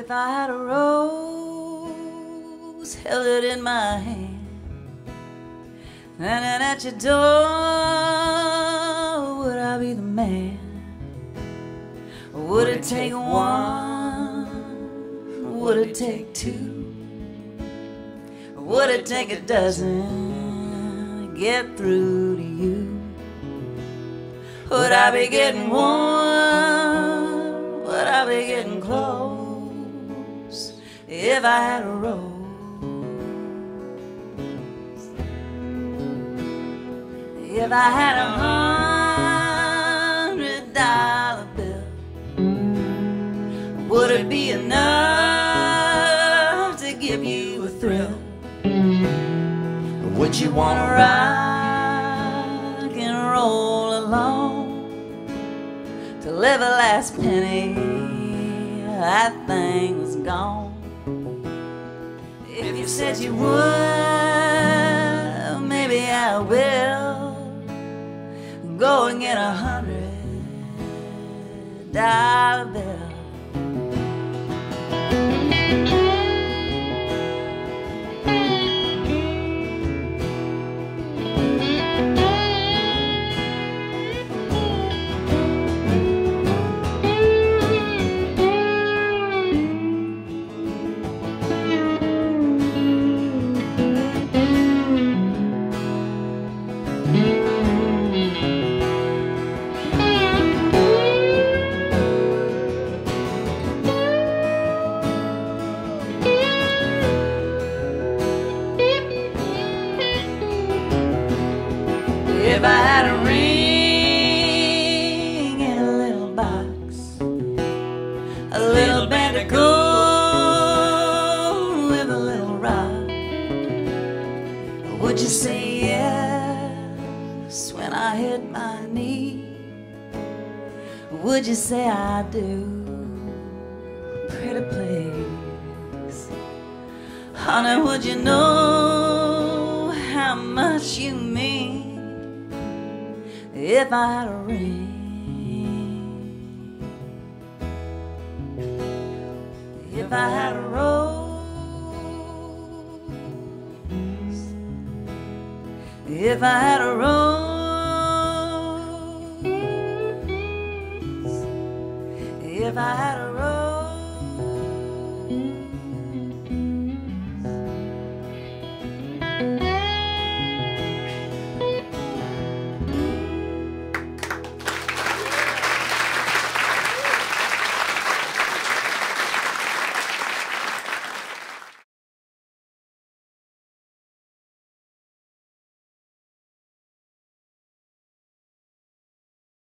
If I had a rose, held it in my hand, standing at your door, would I be the man? Would it take one? Would it take two? Would it take a dozen to get through to you? Would I be getting warm? If I had a rose? If I had a hundred dollar bill, would it be enough to give you a thrill? Would you wanna rock and roll along to live a last penny that thing was gone? If you said you would, maybe I will go and get a hundred dollar bill. Say yes when I hit my knee? Would you say I do? Pretty please, honey, would you know how much you mean? if I had a ring. If I had a rose, If I had a rose, if I